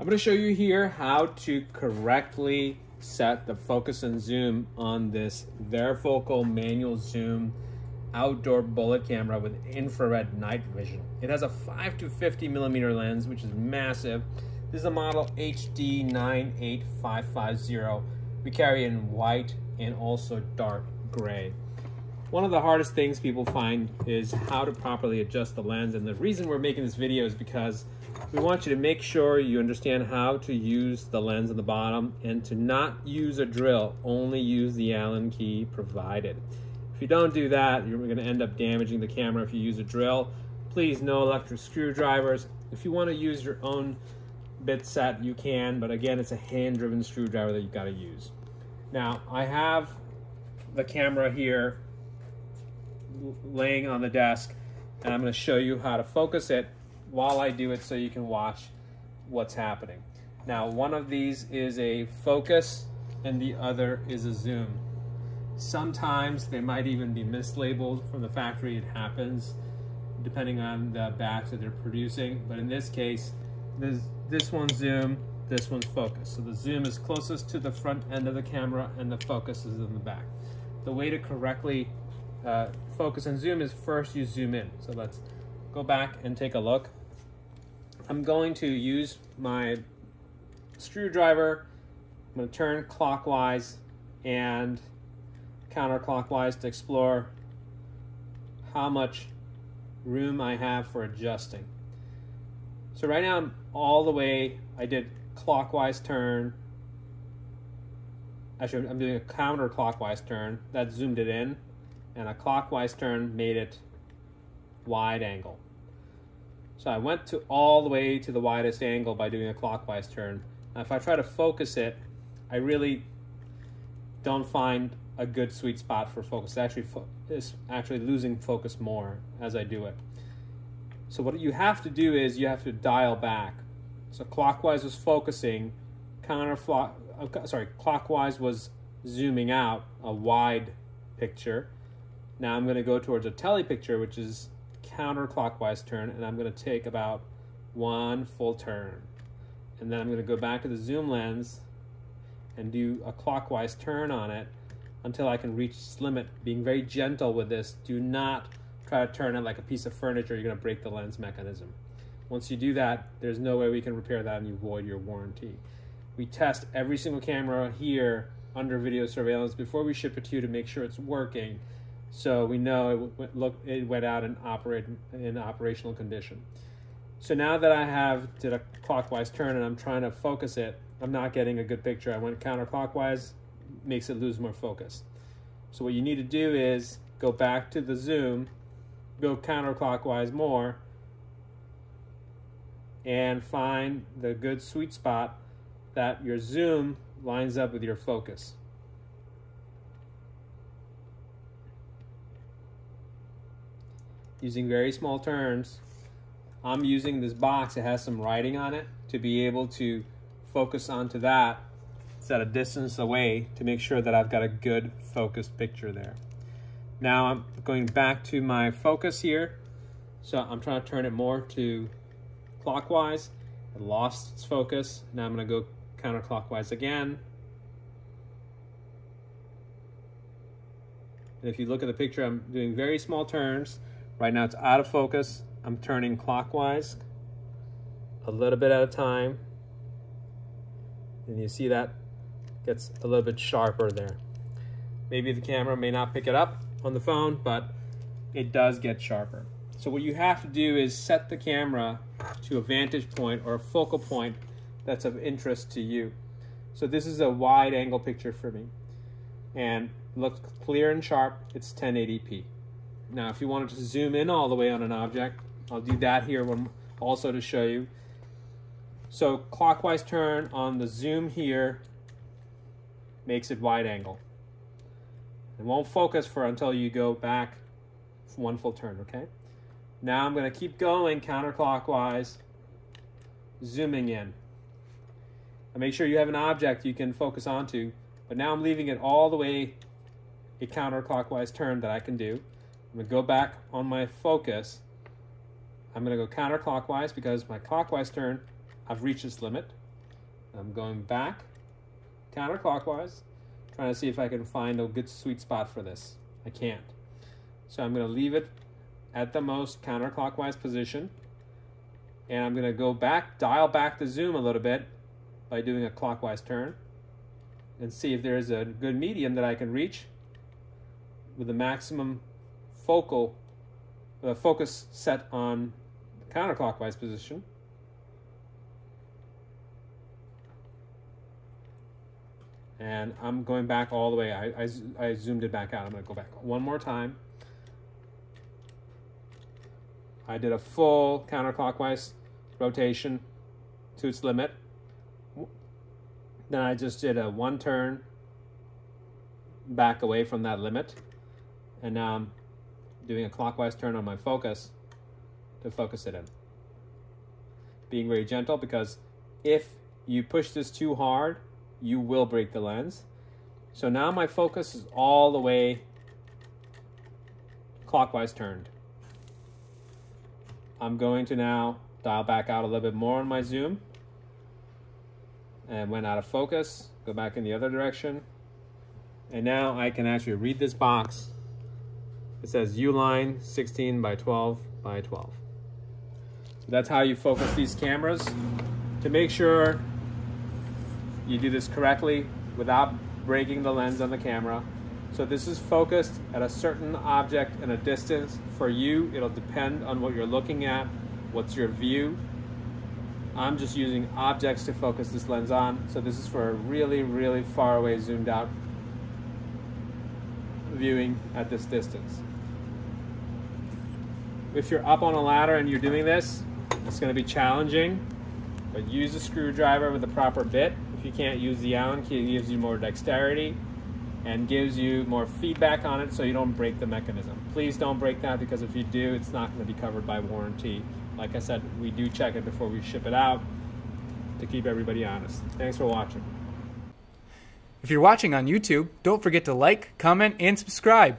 I'm going to show you here how to correctly set the focus and zoom on this varifocal manual zoom outdoor bullet camera with infrared night vision. It has a 5 to 50 millimeter lens, which is massive. This is a model HD98550. We carry in white and also dark gray. One of the hardest things people find is how to properly adjust the lens. And the reason we're making this video is because we want you to make sure you understand how to use the lens on the bottom and to not use a drill, only use the Allen key provided. If you don't do that, you're gonna end up damaging the camera if you use a drill. Please, no electric screwdrivers. If you wanna use your own bit set, you can, but again, it's a hand-driven screwdriver that you gotta use. Now, I have the camera here laying on the desk and I'm going to show you how to focus it while I do it so you can watch what's happening. Now one of these is a focus and the other is a zoom. Sometimes they might even be mislabeled from the factory. It happens depending on the batch that they're producing. But in this case, this, this one's zoom, this one's focus. So the zoom is closest to the front end of the camera and the focus is in the back. The way to correctly uh, focus and zoom is first you zoom in. So let's go back and take a look. I'm going to use my screwdriver. I'm going to turn clockwise and counterclockwise to explore how much room I have for adjusting. So right now I'm all the way, I did clockwise turn. Actually, I'm doing a counterclockwise turn. That zoomed it in and a clockwise turn made it wide angle. So I went to all the way to the widest angle by doing a clockwise turn. Now if I try to focus it, I really don't find a good sweet spot for focus. It's actually, it's actually losing focus more as I do it. So what you have to do is you have to dial back. So clockwise was focusing, counter uh, sorry, clockwise was zooming out a wide picture, now I'm going to go towards a tele picture, which is counterclockwise turn, and I'm going to take about one full turn. And then I'm going to go back to the zoom lens and do a clockwise turn on it until I can reach its limit, being very gentle with this. Do not try to turn it like a piece of furniture. You're going to break the lens mechanism. Once you do that, there's no way we can repair that and you void your warranty. We test every single camera here under video surveillance before we ship it to you to make sure it's working so we know it, went, look, it went out in, operate, in operational condition. So now that I have did a clockwise turn and I'm trying to focus it, I'm not getting a good picture. I went counterclockwise, makes it lose more focus. So what you need to do is go back to the zoom, go counterclockwise more, and find the good sweet spot that your zoom lines up with your focus. Using very small turns. I'm using this box, it has some writing on it to be able to focus onto that. At a distance away to make sure that I've got a good focused picture there. Now I'm going back to my focus here. So I'm trying to turn it more to clockwise. It lost its focus. Now I'm gonna go counterclockwise again. And if you look at the picture, I'm doing very small turns. Right now it's out of focus. I'm turning clockwise a little bit at a time. And you see that gets a little bit sharper there. Maybe the camera may not pick it up on the phone, but it does get sharper. So what you have to do is set the camera to a vantage point or a focal point that's of interest to you. So this is a wide angle picture for me. And looks clear and sharp, it's 1080p. Now, if you wanted to zoom in all the way on an object, I'll do that here also to show you. So clockwise turn on the zoom here makes it wide angle. It won't focus for until you go back one full turn, okay? Now I'm going to keep going counterclockwise, zooming in. And make sure you have an object you can focus onto, but now I'm leaving it all the way a counterclockwise turn that I can do. I'm to go back on my focus. I'm going to go counterclockwise because my clockwise turn, I've reached its limit. I'm going back counterclockwise, trying to see if I can find a good sweet spot for this. I can't. So I'm going to leave it at the most counterclockwise position. And I'm going to go back, dial back the zoom a little bit by doing a clockwise turn and see if there's a good medium that I can reach with the maximum focal uh, focus set on counterclockwise position. And I'm going back all the way. I, I, I zoomed it back out. I'm going to go back one more time. I did a full counterclockwise rotation to its limit. Then I just did a one turn back away from that limit. And now I'm doing a clockwise turn on my focus to focus it in. Being very gentle because if you push this too hard, you will break the lens. So now my focus is all the way clockwise turned. I'm going to now dial back out a little bit more on my zoom and went out of focus, go back in the other direction. And now I can actually read this box. It says U-line 16 by 12 by 12. So that's how you focus these cameras. To make sure you do this correctly without breaking the lens on the camera. So this is focused at a certain object and a distance. For you, it'll depend on what you're looking at, what's your view. I'm just using objects to focus this lens on. So this is for a really, really far away zoomed out viewing at this distance. If you're up on a ladder and you're doing this, it's going to be challenging, but use a screwdriver with the proper bit if you can't use the Allen key, it gives you more dexterity and gives you more feedback on it so you don't break the mechanism. Please don't break that because if you do, it's not going to be covered by warranty. Like I said, we do check it before we ship it out to keep everybody honest. Thanks for watching. If you're watching on YouTube, don't forget to like, comment, and subscribe.